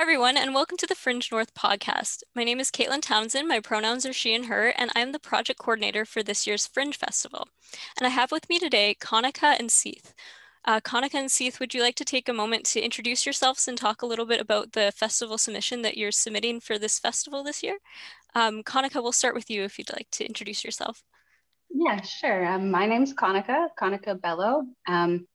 Everyone, and welcome to the Fringe North podcast. My name is Caitlin Townsend. My pronouns are she and her, and I'm the project coordinator for this year's Fringe Festival. And I have with me today CONiKA and Seith. Uh, and Seith, would you like to take a moment to introduce yourselves and talk a little bit about the festival submission that you're submitting for this festival this year? Um, we'll start with you if you'd like to introduce yourself. Yeah, sure. Um, my name's CONiKA, CONiKA Bello. Um,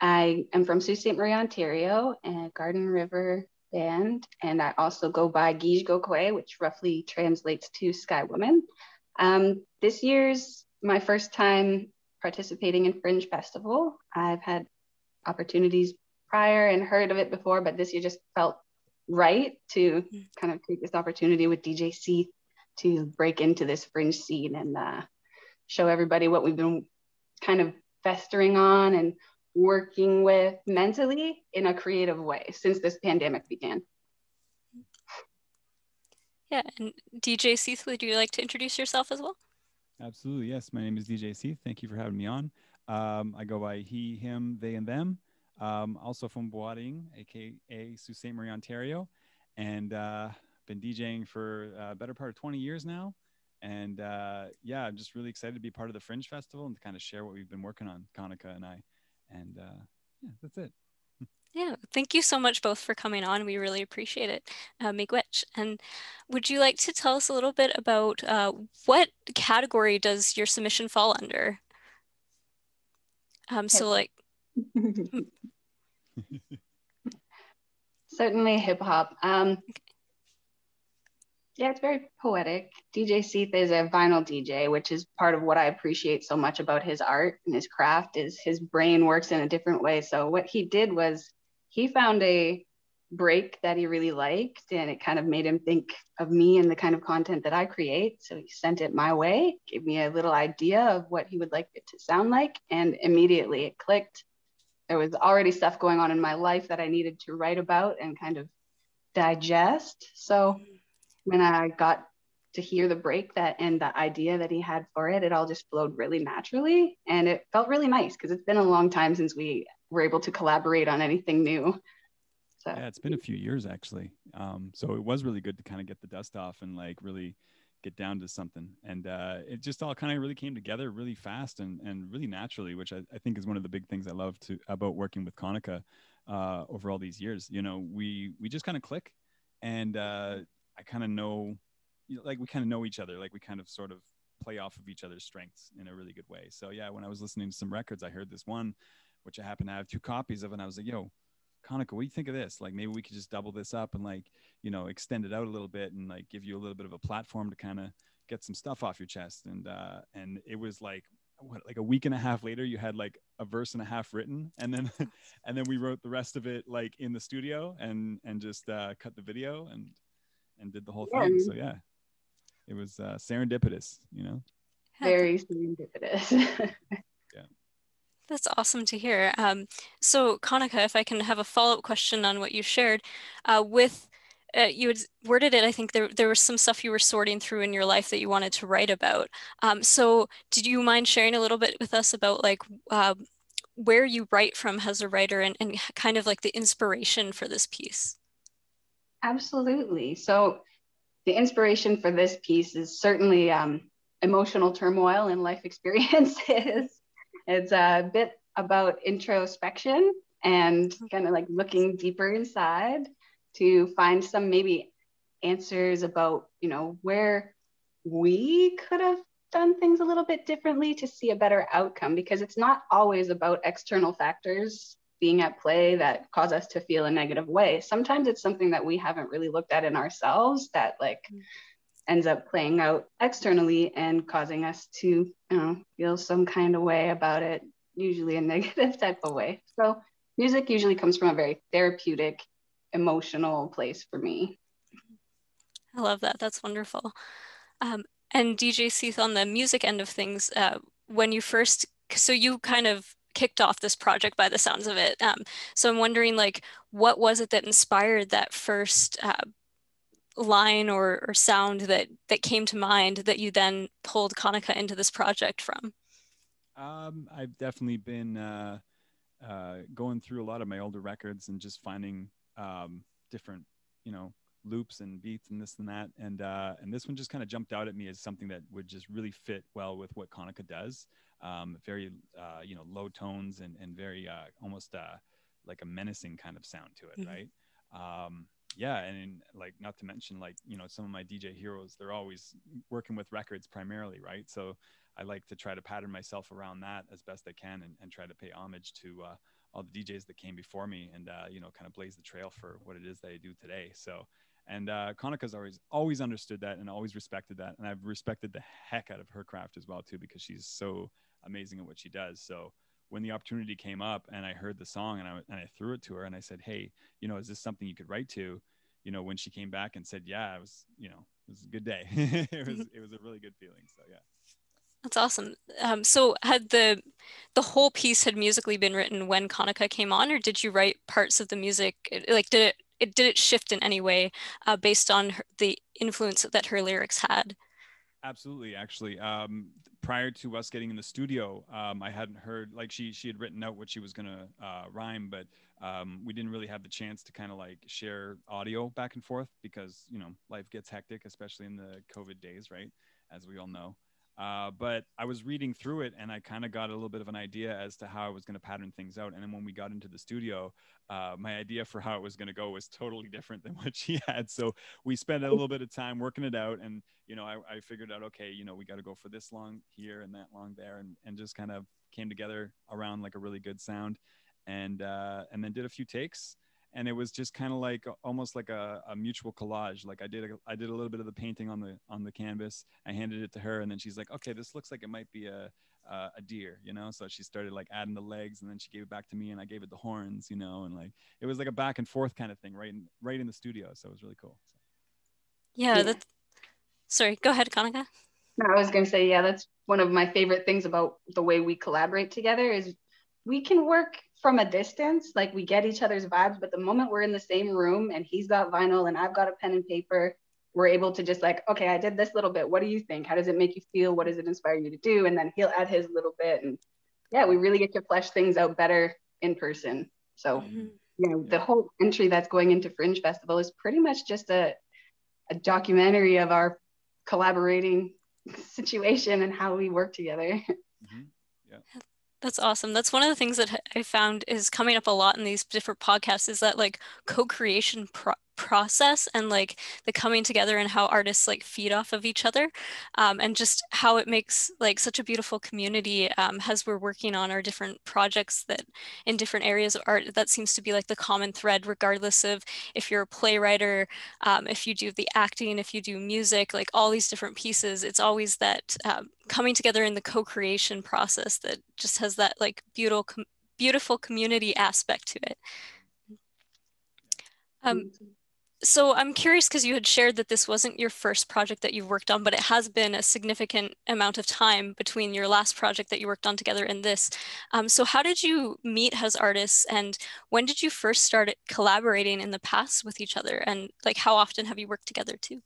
I am from Sault Ste. Marie, Ontario, and Garden River, band, and I also go by Gige Gokwe, which roughly translates to Sky Woman. Um, this year's my first time participating in Fringe Festival. I've had opportunities prior and heard of it before, but this year just felt right to kind of take this opportunity with DJ Seith to break into this fringe scene and uh, show everybody what we've been kind of festering on and working with mentally in a creative way since this pandemic began. Yeah, and DJ Seith, would you like to introduce yourself as well? Absolutely, yes. My name is DJ Seith. Thank you for having me on. Um, I go by he, him, they, and them. Um, also from Bawating, aka Sault Ste. Marie, Ontario, and uh, been DJing for a better part of 20 years now. And uh, yeah, I'm just really excited to be part of the Fringe Festival and to kind of share what we've been working on, CONiKA and I. And uh, yeah, that's it. Yeah, thank you so much both for coming on. We really appreciate it, uh, Miigwech. And would you like to tell us a little bit about uh, what category does your submission fall under? Um, so like. Certainly hip hop. Um, yeah, it's very poetic. DJ Seith is a vinyl DJ, which is part of what I appreciate so much about his art and his craft is his brain works in a different way. So what he did was he found a break that he really liked and it kind of made him think of me and the kind of content that I create. So he sent it my way, gave me a little idea of what he would like it to sound like, and immediately it clicked. There was already stuff going on in my life that I needed to write about and kind of digest. So when I got to hear the break that and the idea that he had for it, it all just flowed really naturally. And it felt really nice because it's been a long time since we were able to collaborate on anything new. So. Yeah, it's been a few years actually. Um, so it was really good to kind of get the dust off and like really get down to something. And uh, it just all kind of really came together really fast and, and really naturally, which I, I think is one of the big things I love to about working with CONiKA uh, over all these years. You know, we we just kind of click and uh, I kind of know, you know, like we kind of know each other, like we kind of sort of play off of each other's strengths in a really good way. So yeah, when I was listening to some records, I heard this one, which I happen to have two copies of, and I was like, yo, CONiKA, what do you think of this? Like maybe we could just double this up and like, you know, extend it out a little bit and like give you a little bit of a platform to kind of get some stuff off your chest. And uh and it was like what like a week and a half later you had like a verse and a half written and then and then we wrote the rest of it like in the studio and and just uh cut the video and and did the whole yeah. thing. So yeah, it was uh, serendipitous, you know. Very serendipitous. yeah. That's awesome to hear. Um, so CONiKA, if I can have a follow-up question on what you shared, uh, with uh, you had worded it, I think there, there was some stuff you were sorting through in your life that you wanted to write about. Um, so did you mind sharing a little bit with us about like uh, where you write from as a writer and, and kind of like the inspiration for this piece? Absolutely. So, the inspiration for this piece is certainly um, emotional turmoil and life experiences. it's a bit about introspection and kind of like looking deeper inside to find some maybe answers about, you know, where we could have done things a little bit differently to see a better outcome because it's not always about external factors being at play that cause us to feel a negative way. Sometimes it's something that we haven't really looked at in ourselves that like mm. ends up playing out externally and causing us to, you know, feel some kind of way about it, usually a negative type of way. So music usually comes from a very therapeutic, emotional place for me. I love that. That's wonderful. Um, and DJ Seith on the music end of things, uh, when you first, so you kind of kicked off this project by the sounds of it. Um, so I'm wondering, like, what was it that inspired that first uh, line or, or sound that that came to mind that you then pulled CONiKA into this project from? Um, I've definitely been uh, uh, going through a lot of my older records and just finding um, different you know loops and beats and this and that and uh, and this one just kind of jumped out at me as something that would just really fit well with what CONiKA does. Um, very uh, you know low tones and and very uh, almost uh, like a menacing kind of sound to it, mm-hmm. right? Um, yeah, and like not to mention like you know some of my DJ heroes, they're always working with records primarily, right? So I like to try to pattern myself around that as best I can and, and try to pay homage to uh, all the DJs that came before me and uh, you know kind of blaze the trail for what it is that I do today. So and uh, CONiKA's always always understood that and always respected that, and I've respected the heck out of her craft as well too because she's so amazing at what she does. So when the opportunity came up and I heard the song and I, and I threw it to her and I said, Hey, you know, is this something you could write to? You know, when she came back and said, yeah, it was, you know, it was a good day. it was, it was a really good feeling. So yeah. That's awesome. Um, so had the the whole piece had musically been written when CONiKA came on, or did you write parts of the music? Like, did it, it did it shift in any way uh, based on her, the influence that her lyrics had? Absolutely, actually. Um, prior to us getting in the studio, um, I hadn't heard like she she had written out what she was gonna uh, rhyme, but um, we didn't really have the chance to kind of like share audio back and forth because you know life gets hectic, especially in the COVID days, right? As we all know. Uh, but I was reading through it and I kind of got a little bit of an idea as to how I was going to pattern things out. And then when we got into the studio, uh, my idea for how it was going to go was totally different than what she had. So we spent a little bit of time working it out. And, you know, I, I figured out, okay, you know, we got to go for this long here and that long there and, and just kind of came together around like a really good sound and, uh, and then did a few takes and it was just kind of like almost like a, a, mutual collage like i did a, i did a little bit of the painting on the on the canvas i handed it to her and then she's like okay this looks like it might be a a, a deer you know so she started like adding the legs and then she gave it back to me and i gave it the horns you know and like it was like a back and forth kind of thing right in right in the studio so it was really cool so. yeah, yeah. that's sorry go ahead CONiKA. no, i was going to say yeah that's one of my favorite things about the way we collaborate together is we can work from a distance, like we get each other's vibes, but the moment we're in the same room and he's got vinyl and I've got a pen and paper, we're able to just like, okay, I did this little bit. What do you think? How does it make you feel? What does it inspire you to do? And then he'll add his little bit. And yeah, we really get to flesh things out better in person. So, mm-hmm. you know, the whole entry that's going into Fringe Festival is pretty much just a, a documentary of our collaborating situation and how we work together. Mm-hmm. Yeah. That's awesome. That's one of the things that I found is coming up a lot in these different podcasts is that like co-creation pro- process and like the coming together and how artists like feed off of each other um, and just how it makes like such a beautiful community um, as we're working on our different projects that in different areas of art that seems to be like the common thread regardless of if you're a playwright um, if you do the acting if you do music like all these different pieces it's always that um, coming together in the co-creation process that just has that like beautiful beautiful community aspect to it. Um, so I'm curious because you had shared that this wasn't your first project that you've worked on, but it has been a significant amount of time between your last project that you worked on together and this. Um, so how did you meet as artists and when did you first start collaborating in the past with each other? And like how often have you worked together too?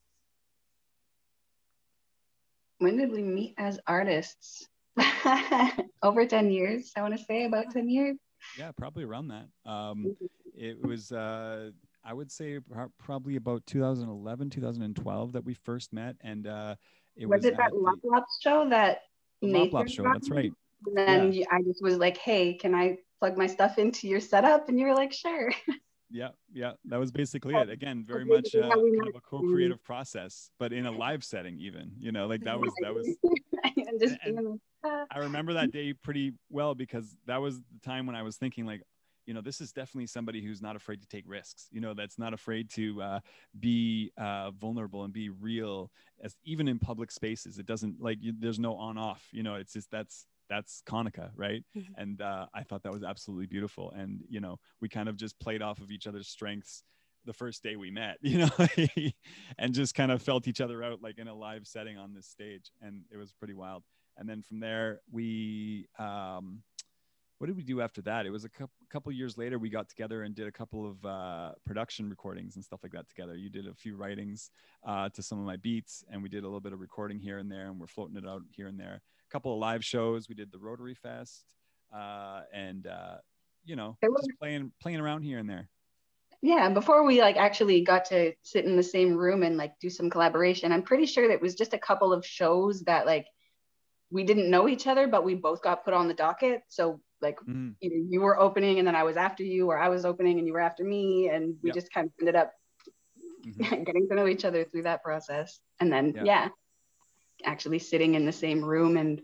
When did we meet as artists? Over 10 years, I want to say about 10 years. Yeah, probably around that. Um, mm-hmm. it was uh, I would say probably about 2011, 2012 that we first met, and uh, it was, was it that Lop Lop show that Lop Lop show. That's right. And then yeah. I just was like, "Hey, can I plug my stuff into your setup?" And you were like, "Sure." Yeah, yeah, that was basically it. Again, very much uh, kind of a co-creative process, but in a live setting, even you know, like that was that was. and, and I remember that day pretty well because that was the time when I was thinking like, you know this is definitely somebody who's not afraid to take risks you know that's not afraid to uh, be uh, vulnerable and be real as even in public spaces it doesn't like you, there's no on off you know it's just that's that's CONiKA, right? Mm-hmm. And uh, I thought that was absolutely beautiful. And you know, we kind of just played off of each other's strengths the first day we met, you know, and just kind of felt each other out like in a live setting on this stage, and it was pretty wild. And then from there, we um, what did we do after that? It was a couple, couple years later. We got together and did a couple of uh, production recordings and stuff like that together. You did a few writings uh, to some of my beats, and we did a little bit of recording here and there, and we're floating it out here and there. A couple of live shows. We did the Rotary Fest, uh, and uh, you know, just playing playing around here and there. yeah, and before we like actually got to sit in the same room and like do some collaboration, I'm pretty sure that it was just a couple of shows that like we didn't know each other, but we both got put on the docket. So like mm. either you were opening and then I was after you, or I was opening and you were after me, and we yep. just kind of ended up mm-hmm. getting to know each other through that process. And then yep. yeah, actually sitting in the same room and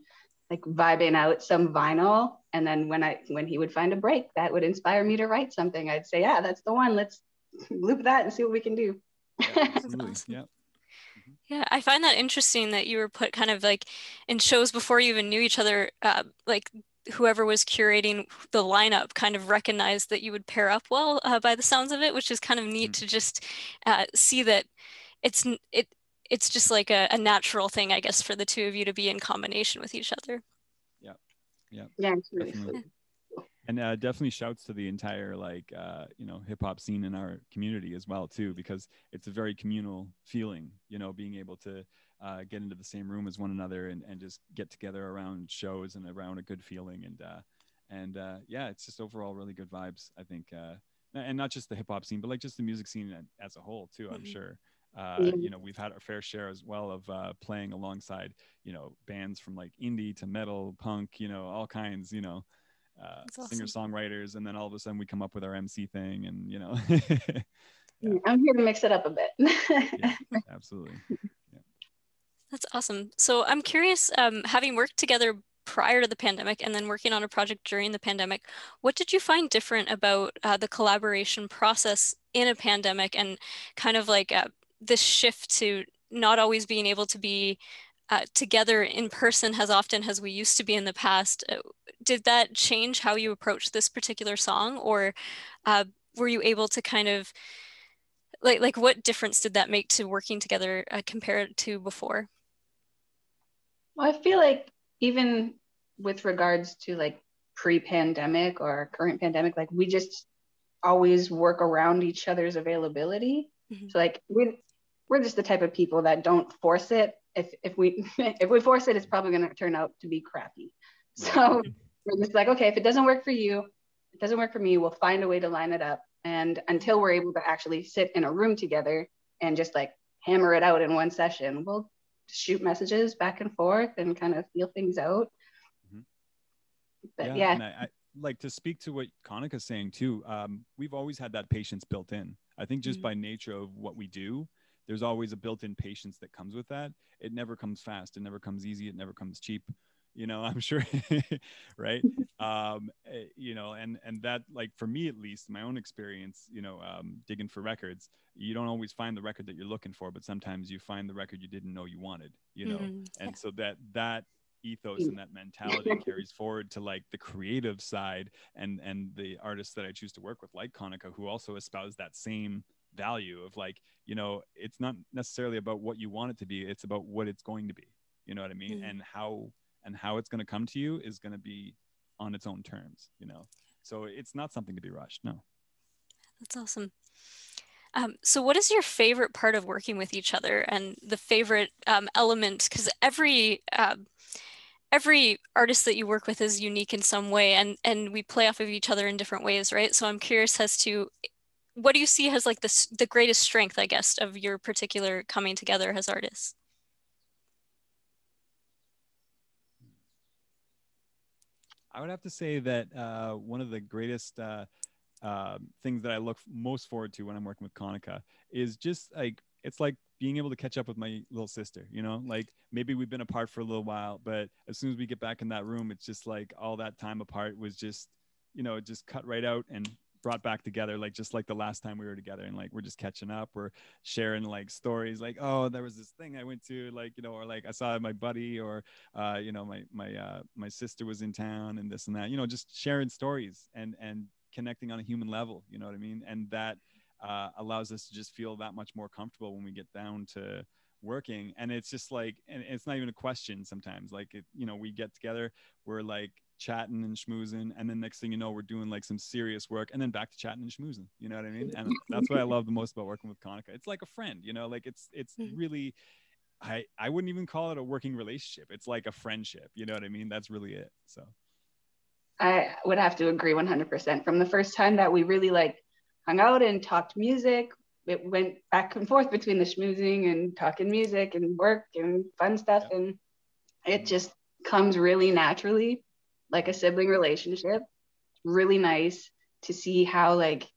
like vibing out some vinyl and then when i when he would find a break that would inspire me to write something i'd say yeah that's the one let's loop that and see what we can do yeah, absolutely. yeah mm-hmm. yeah i find that interesting that you were put kind of like in shows before you even knew each other uh, like whoever was curating the lineup kind of recognized that you would pair up well uh, by the sounds of it which is kind of neat mm-hmm. to just uh, see that it's it it's just like a, a, natural thing, I guess, for the two of you to be in combination with each other. Yeah. Yeah. Yeah. It's really definitely. And uh, definitely shouts to the entire like uh, you know hip hop scene in our community as well too because it's a very communal feeling you know being able to uh, get into the same room as one another and, and just get together around shows and around a good feeling and uh, and uh, yeah it's just overall really good vibes I think uh, and not just the hip hop scene but like just the music scene as a whole too I'm mm-hmm. sure uh, you know we've had a fair share as well of uh, playing alongside you know bands from like indie to metal punk you know all kinds you know uh, awesome. singer songwriters and then all of a sudden we come up with our mc thing and you know yeah. i'm here to mix it up a bit yeah, absolutely. That's awesome so i'm curious um, having worked together prior to the pandemic and then working on a project during the pandemic what did you find different about uh, the collaboration process in a pandemic and kind of like uh, this shift to not always being able to be uh, together in person as often as we used to be in the past. Uh, did that change how you approached this particular song, or uh, were you able to kind of like like what difference did that make to working together uh, compared to before? Well, I feel like even with regards to like pre-pandemic or current pandemic, like we just always work around each other's availability. Mm-hmm. So like we we're just the type of people that don't force it. If if we if we force it, it's probably going to turn out to be crappy. So we're just like, okay, if it doesn't work for you, it doesn't work for me. We'll find a way to line it up. And until we're able to actually sit in a room together and just like hammer it out in one session, we'll shoot messages back and forth and kind of feel things out. Mm-hmm. But yeah, yeah. I, I, like to speak to what CONiKA's saying too. Um, we've always had that patience built in. I think just mm-hmm. by nature of what we do, there's always a built-in patience that comes with that it never comes fast it never comes easy it never comes cheap you know i'm sure right? Um eh, you know and and that like for me at least my own experience you know um, digging for records you don't always find the record that you're looking for but sometimes you find the record you didn't know you wanted you know? Mm-hmm. and so that that ethos and that mentality carries forward to like the creative side and and the artists that i choose to work with like CONiKA who also espouse that same value of like you know it's not necessarily about what you want it to be it's about what it's going to be you know what i mean? Mm. and how and how it's going to come to you is going to be on its own terms you know? So it's not something to be rushed no. That's awesome. Um, so what is your favorite part of working with each other and the favorite um, element? Because every uh, every artist that you work with is unique in some way and and we play off of each other in different ways right? So i'm curious as to what do you see as like the, the greatest strength, I guess, of your particular coming together as artists? I would have to say that uh, one of the greatest uh, uh, things that I look most forward to when I'm working with CONiKA is just like it's like being able to catch up with my little sister. You know, like maybe we've been apart for a little while, but as soon as we get back in that room, it's just like all that time apart was just you know just cut right out and brought back together like just like the last time we were together and like we're just catching up we're sharing like stories like oh there was this thing i went to like you know or like i saw my buddy or uh you know my my uh my sister was in town and this and that you know just sharing stories and and connecting on a human level you know what i mean? And that uh, allows us to just feel that much more comfortable when we get down to working and it's just like and it's not even a question sometimes like it you know we get together we're like chatting and schmoozing and then next thing you know we're doing like some serious work and then back to chatting and schmoozing you know what i mean? And that's what i love the most about working with CONiKA it's like a friend you know like it's it's mm-hmm. really i i wouldn't even call it a working relationship. It's like a friendship you know what i mean? That's really it so. I would have to agree 100% from the first time that we really like hung out and talked music. It went back and forth between the schmoozing and talking music and work and fun stuff. Yeah. And it just comes really naturally, like a sibling relationship. Really nice to see how like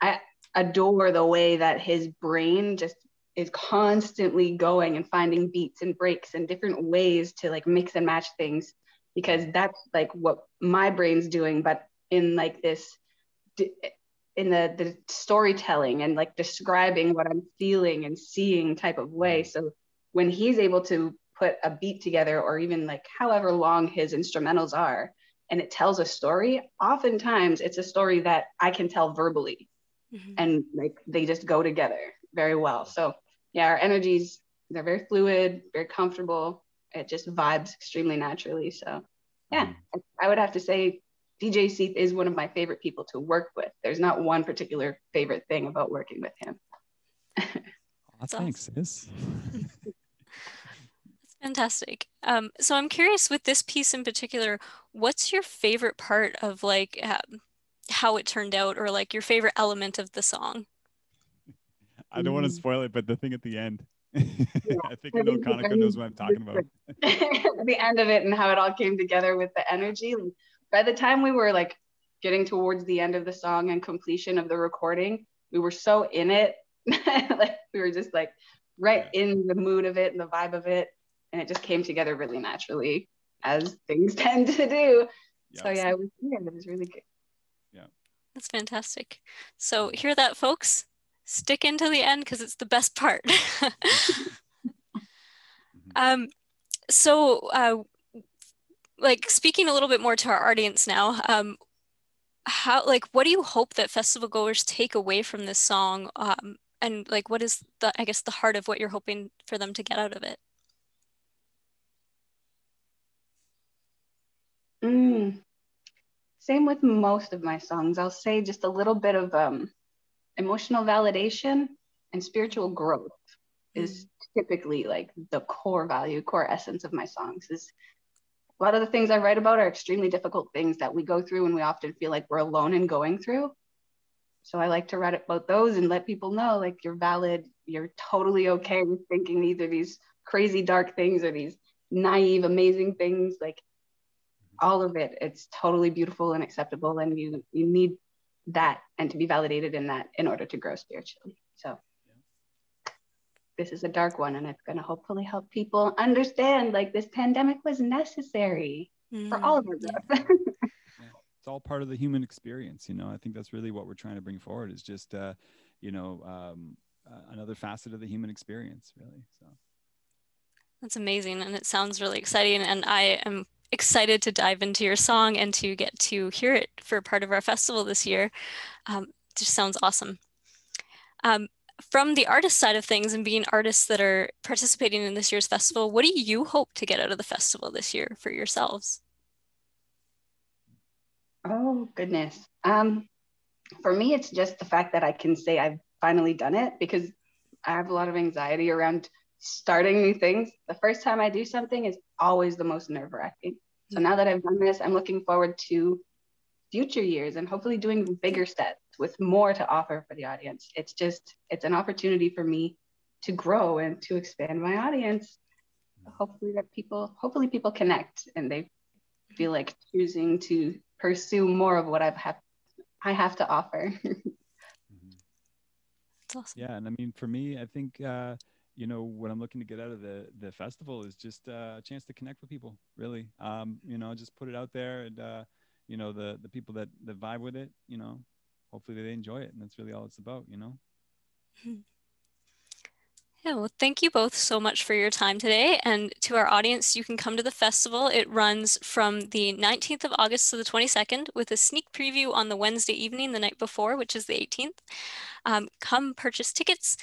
I adore the way that his brain just is constantly going and finding beats and breaks and different ways to like mix and match things because that's like what my brain's doing but in like this in the the storytelling and like describing what i'm feeling and seeing type of way so when he's able to put a beat together or even like however long his instrumentals are and it tells a story oftentimes it's a story that i can tell verbally mm-hmm. and like they just go together very well so yeah our energies they're very fluid very comfortable it just vibes extremely naturally. So yeah, mm-hmm. I would have to say DJ Seith is one of my favorite people to work with. There's not one particular favorite thing about working with him. oh, thanks, sis. That's fantastic. Um, so I'm curious with this piece in particular, what's your favorite part of like um, how it turned out or like your favorite element of the song? I don't want to mm. spoil it, but the thing at the end. I think I know CONiKA knows what I'm talking about. the end of it and how it all came together with the energy. By the time we were like getting towards the end of the song and completion of the recording, we were so in it. like we were just like right yeah. in the mood of it and the vibe of it. And it just came together really naturally as things tend to do. Yes. So yeah, it was, yeah, it was really good. Yeah. That's fantastic. So hear that folks? stick into the end because it's the best part. um, so, uh, like speaking a little bit more to our audience now, um, how like what do you hope that festival goers take away from this song? Um, and like what is the I guess the heart of what you're hoping for them to get out of it? Mm. Same with most of my songs. I'll say just a little bit of um, emotional validation and spiritual growth is typically like the core value, core essence of my songs is a lot of the things I write about are extremely difficult things that we go through and we often feel like we're alone in going through. So I like to write about those and let people know like you're valid, you're totally okay with thinking either these crazy dark things or these naive, amazing things. Like all of it, it's totally beautiful and acceptable. And you you need that and to be validated in that in order to grow spiritually. So this is a dark one and it's going to hopefully help people understand like this pandemic was necessary mm. for all of us. yeah. It's all part of the human experience, you know. I think that's really what we're trying to bring forward is just uh, you know, um, uh, another facet of the human experience, really. So that's amazing and it sounds really exciting and I am excited to dive into your song and to get to hear it for part of our festival this year. Um, just sounds awesome. Um, from the artist side of things and being artists that are participating in this year's festival, what do you hope to get out of the festival this year for yourselves? Oh, goodness. Um, for me, it's just the fact that I can say I've finally done it because I have a lot of anxiety around starting new things. The first time I do something is always the most nerve wracking. So now that I've done this, I'm looking forward to future years and hopefully doing bigger sets with more to offer for the audience. It's just, it's an opportunity for me to grow and to expand my audience. Hopefully that people, hopefully people connect and they feel like choosing to pursue more of what I've have, I have to offer. That's awesome. Yeah, and I mean, for me, I think uh, you know what i'm looking to get out of the the festival is just uh, a chance to connect with people really um, you know just put it out there and uh, you know the the people that that vibe with it you know hopefully they enjoy it and that's really all it's about you know yeah, well, thank you both so much for your time today. And to our audience, you can come to the festival. It runs from the 19th of August to the 22nd with a sneak preview on the Wednesday evening, the night before, which is the 18th. Um, come purchase tickets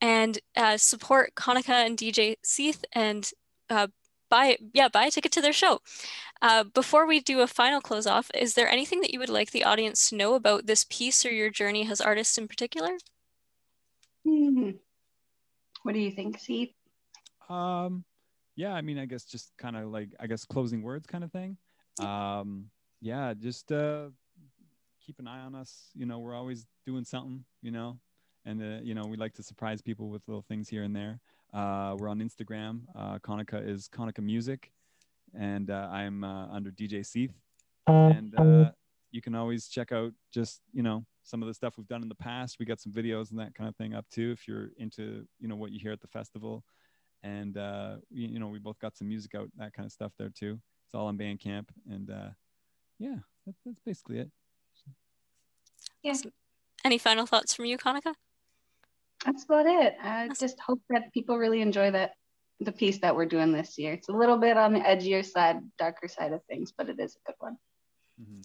and uh, support CONiKA and DJ Seith and uh, buy yeah buy a ticket to their show. Uh, before we do a final close off, is there anything that you would like the audience to know about this piece or your journey as artists in particular? Hmm. What do you think, Seith? Um, yeah, I mean, I guess just kind of like I guess closing words kind of thing. Um, yeah, just uh, keep an eye on us. You know, we're always doing something. You know, and uh, you know we like to surprise people with little things here and there. Uh, we're on Instagram. Uh, CONiKA is CONiKA Music, and uh, I'm uh, under DJ Seith. And uh, you can always check out just you know some of the stuff we've done in the past. We got some videos and that kind of thing up too. If you're into you know what you hear at the festival, and uh, we, you know we both got some music out that kind of stuff there too. It's all on Bandcamp, and uh, yeah, that, that's basically it. Yeah. Any final thoughts from you, CONiKA? That's about it. I just hope that people really enjoy that the piece that we're doing this year. It's a little bit on the edgier side, darker side of things, but it is a good one. Mm-hmm.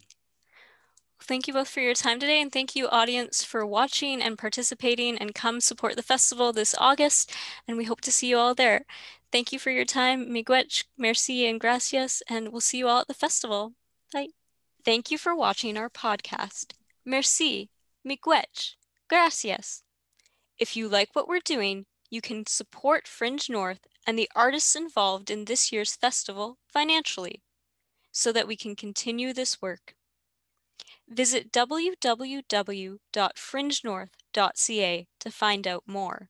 Thank you both for your time today, and thank you, audience, for watching and participating. And come support the festival this August, and we hope to see you all there. Thank you for your time. Miigwech, merci, and gracias, and we'll see you all at the festival. Bye. Thank you for watching our podcast. Merci, miigwech, gracias. If you like what we're doing, you can support Fringe North and the artists involved in this year's festival financially so that we can continue this work. Visit www.fringenorth.ca to find out more.